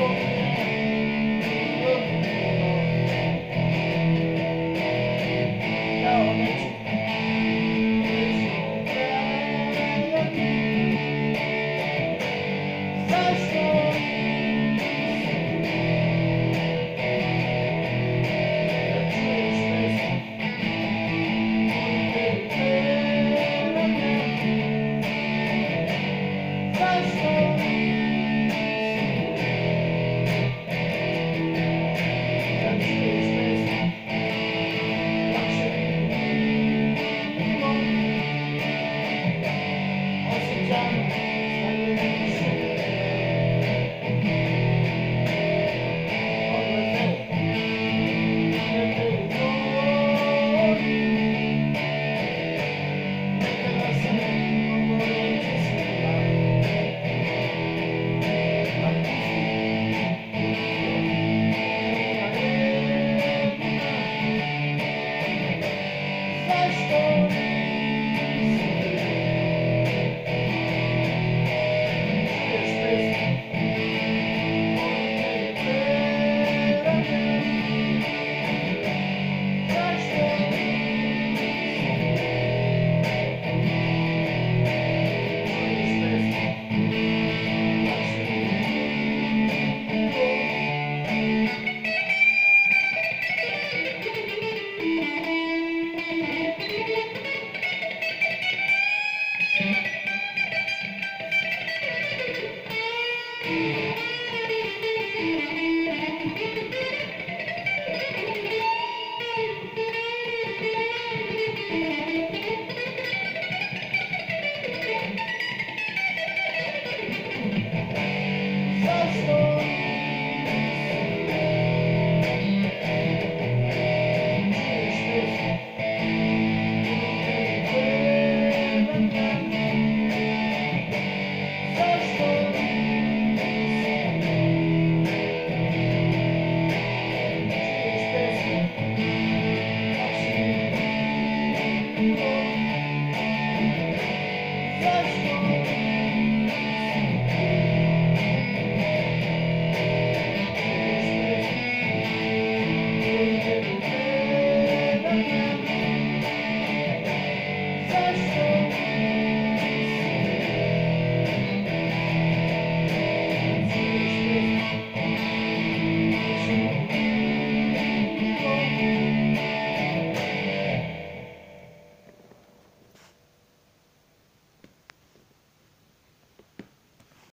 Thank you. day.